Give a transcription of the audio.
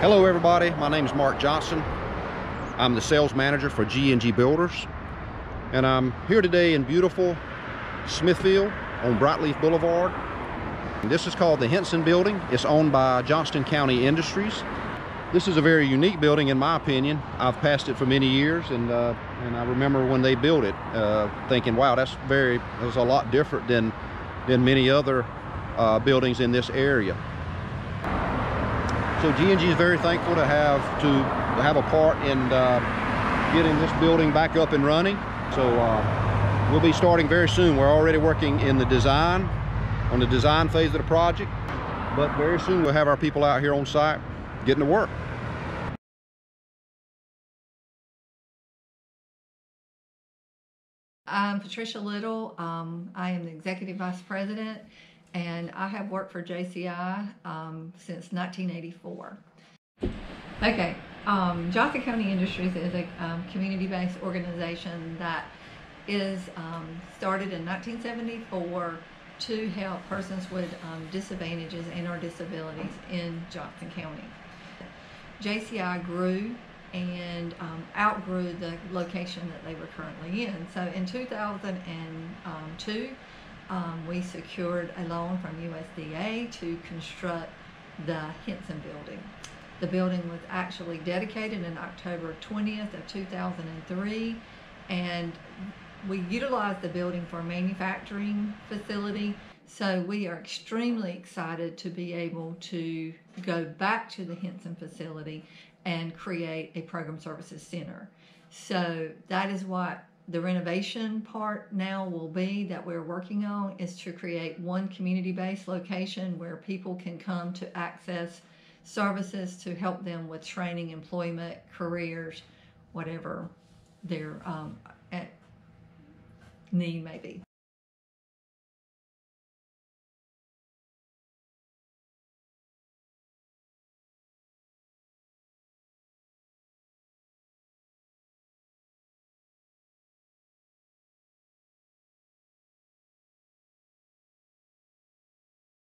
Hello everybody, my name is Mark Johnson. I'm the sales manager for G&G Builders. And I'm here today in beautiful Smithfield on Brightleaf Boulevard. This is called the Hinson Building. It's owned by Johnston County Industries. This is a very unique building in my opinion. I've passed it for many years and uh, and I remember when they built it uh, thinking, wow, that's very, that's a lot different than, than many other uh, buildings in this area. So G&G is very thankful to have to have a part in uh, getting this building back up and running. So uh, we'll be starting very soon. We're already working in the design, on the design phase of the project. But very soon we'll have our people out here on site getting to work. I'm Patricia Little. Um, I am the Executive Vice President and I have worked for JCI um, since 1984. Okay, um, Johnston County Industries is a um, community-based organization that is um, started in 1974 to help persons with um, disadvantages and or disabilities in Johnston County. JCI grew and um, outgrew the location that they were currently in. So in 2002, um, we secured a loan from USDA to construct the Hinson building. The building was actually dedicated in October 20th of 2003 and we utilized the building for a manufacturing facility so we are extremely excited to be able to go back to the Hinson facility and create a program services center. So that is what the renovation part now will be that we're working on is to create one community-based location where people can come to access services to help them with training, employment, careers, whatever their um, need may be.